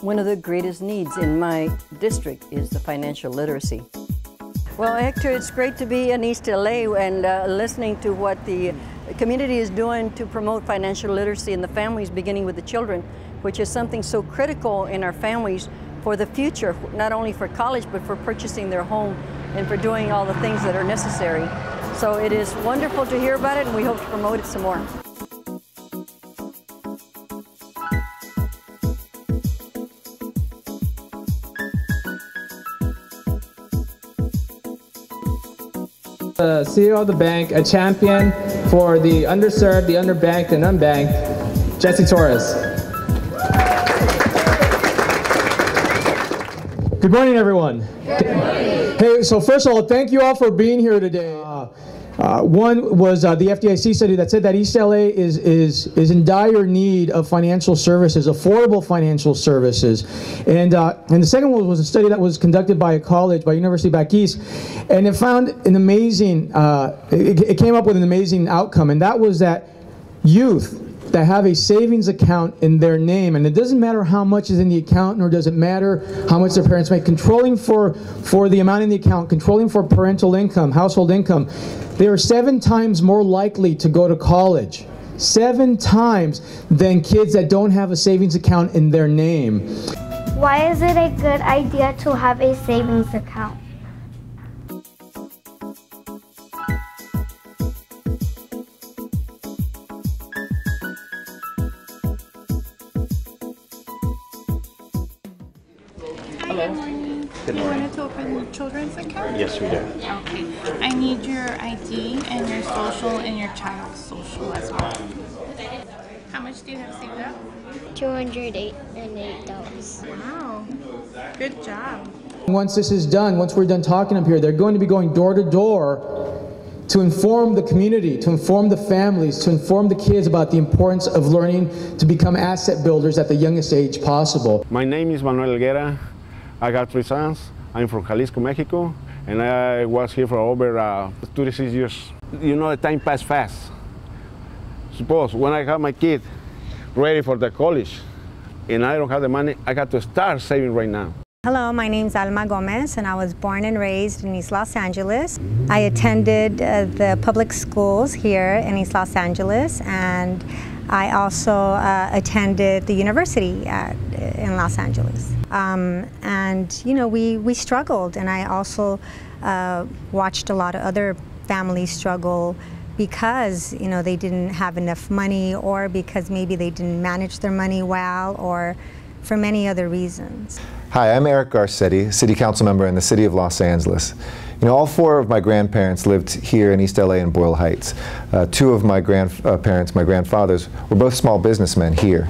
One of the greatest needs in my district is the financial literacy. Well, Hector, it's great to be in East LA and uh, listening to what the community is doing to promote financial literacy in the families, beginning with the children, which is something so critical in our families for the future, not only for college, but for purchasing their home and for doing all the things that are necessary. So it is wonderful to hear about it, and we hope to promote it some more. The CEO of the bank, a champion for the underserved, the underbanked, and unbanked, Jesse Torres. Good morning, everyone. Good morning. Hey, so first of all, thank you all for being here today. Uh, one was uh, the FDIC study that said that East LA is, is, is in dire need of financial services, affordable financial services. And, uh, and the second one was a study that was conducted by a college, by University Back East, and it found an amazing, uh, it, it came up with an amazing outcome, and that was that youth that have a savings account in their name, and it doesn't matter how much is in the account, nor does it matter how much their parents make. Controlling for, for the amount in the account, controlling for parental income, household income, they are seven times more likely to go to college. Seven times than kids that don't have a savings account in their name. Why is it a good idea to have a savings account? Good You morning. wanted to open children's account? Yes, we do. Okay. I need your ID and your social and your child's social as well. How much do you have saved up? $208. Wow. Good job. Once this is done, once we're done talking up here, they're going to be going door to door to inform the community, to inform the families, to inform the kids about the importance of learning to become asset builders at the youngest age possible. My name is Manuel Elguera. I got three sons. I'm from Jalisco, Mexico, and I was here for over uh, 26 years. You know, the time passed fast. Suppose when I have my kid ready for the college and I don't have the money, I got to start saving right now. Hello, my name's Alma Gomez, and I was born and raised in East Los Angeles. I attended uh, the public schools here in East Los Angeles, and I also uh, attended the university at, Los Angeles. Um, and you know, we, we struggled, and I also uh, watched a lot of other families struggle because you know they didn't have enough money, or because maybe they didn't manage their money well, or for many other reasons. Hi, I'm Eric Garcetti, City Council member in the City of Los Angeles. You know, all four of my grandparents lived here in East LA in Boyle Heights. Uh, two of my grandparents, my grandfathers, were both small businessmen here.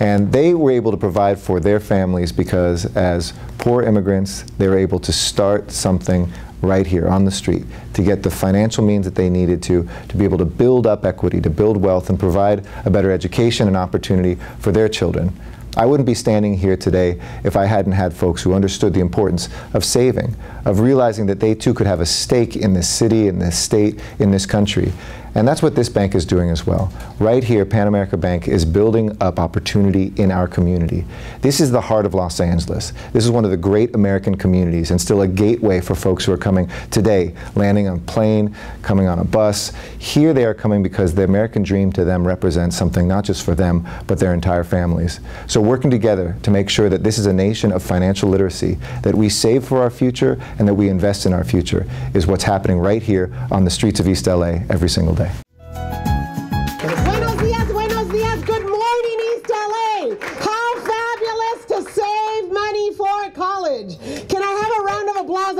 And they were able to provide for their families because as poor immigrants, they were able to start something right here on the street to get the financial means that they needed to, to be able to build up equity, to build wealth and provide a better education and opportunity for their children. I wouldn't be standing here today if I hadn't had folks who understood the importance of saving, of realizing that they too could have a stake in this city, in this state, in this country. And that's what this bank is doing as well. Right here, Pan America Bank is building up opportunity in our community. This is the heart of Los Angeles. This is one of the great American communities and still a gateway for folks who are coming today, landing on a plane, coming on a bus. Here they are coming because the American dream to them represents something not just for them, but their entire families. So working together to make sure that this is a nation of financial literacy, that we save for our future and that we invest in our future is what's happening right here on the streets of East LA every single day.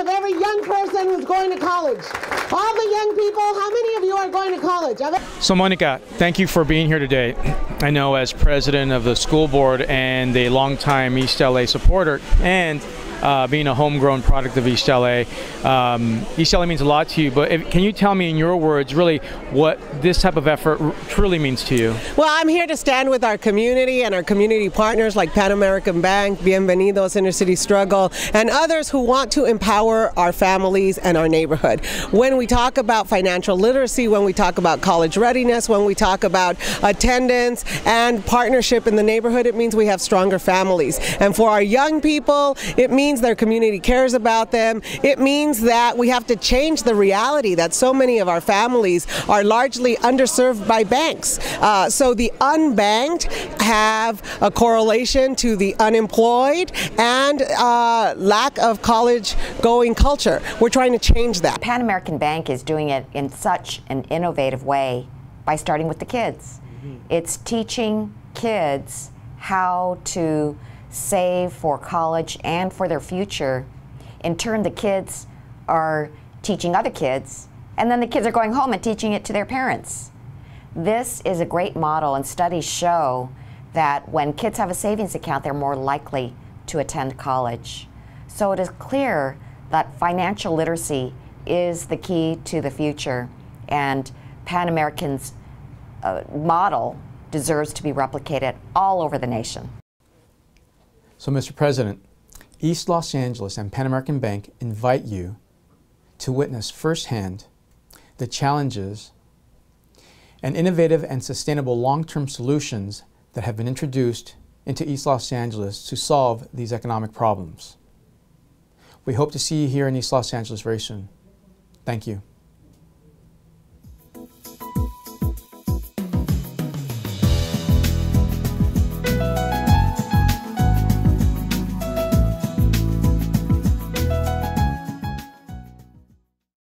Of every young person who's going to college? All the young people, how many of you are going to college? So, Monica, thank you for being here today. I know as president of the school board and a longtime East LA supporter, and uh, being a homegrown product of East LA. Um, East LA means a lot to you, but if, can you tell me in your words really what this type of effort r- truly means to you? Well, I'm here to stand with our community and our community partners like Pan American Bank, Bienvenidos Inner City Struggle, and others who want to empower our families and our neighborhood. When we talk about financial literacy, when we talk about college readiness, when we talk about attendance and partnership in the neighborhood, it means we have stronger families. And for our young people, it means their community cares about them. It means that we have to change the reality that so many of our families are largely underserved by banks. Uh, so the unbanked have a correlation to the unemployed and uh, lack of college going culture. We're trying to change that. Pan American Bank is doing it in such an innovative way by starting with the kids. Mm-hmm. It's teaching kids how to save for college and for their future. In turn, the kids are teaching other kids, and then the kids are going home and teaching it to their parents. This is a great model, and studies show that when kids have a savings account, they're more likely to attend college. So it is clear that financial literacy is the key to the future, and Pan American's uh, model deserves to be replicated all over the nation. So, Mr. President, East Los Angeles and Pan American Bank invite you to witness firsthand the challenges and innovative and sustainable long-term solutions that have been introduced into East Los Angeles to solve these economic problems. We hope to see you here in East Los Angeles very soon. Thank you.